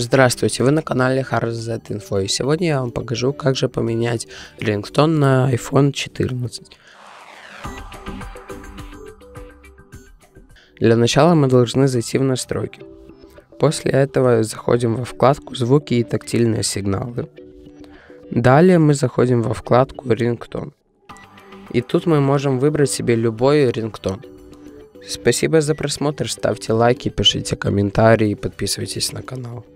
Здравствуйте, вы на канале HardZ Info и сегодня я вам покажу, как же поменять рингтон на iPhone 14. Для начала мы должны зайти в настройки. После этого заходим во вкладку «Звуки и тактильные сигналы». Далее мы заходим во вкладку «Рингтон». И тут мы можем выбрать себе любой рингтон. Спасибо за просмотр, ставьте лайки, пишите комментарии и подписывайтесь на канал.